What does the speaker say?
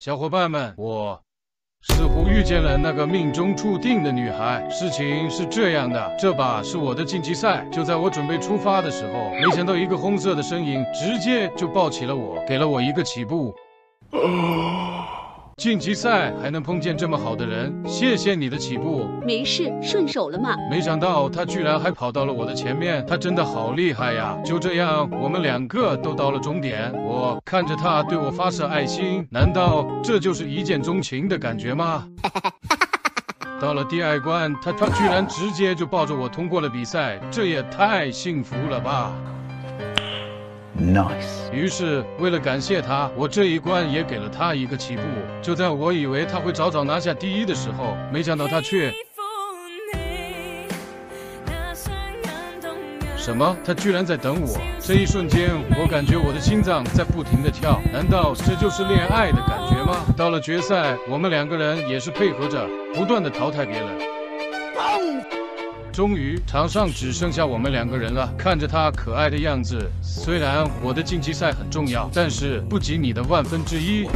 小伙伴们，我似乎遇见了那个命中注定的女孩。事情是这样的，这把是我的晋级赛。就在我准备出发的时候，没想到一个红色的身影直接就抱起了我，给了我一个起步。晋级赛还能碰见这么好的人，谢谢你的起步。没事，顺手了嘛。没想到他居然还跑到了我的前面，他真的好厉害呀！就这样，我们两个都到了终点。我看着他对我发射爱心，难道这就是一见钟情的感觉吗？到了第二关，他他居然直接就抱着我通过了比赛，这也太幸福了吧！Nice. 于是，为了感谢他，我这一关也给了他一个起步。就在我以为他会早早拿下第一的时候，没想到他却……什么？他居然在等我！这一瞬间，我感觉我的心脏在不停的跳。难道这就是恋爱的感觉吗？到了决赛，我们两个人也是配合着，不断的淘汰别人。终于，场上只剩下我们两个人了。看着他可爱的样子，虽然我的晋级赛很重要，但是不及你的万分之一。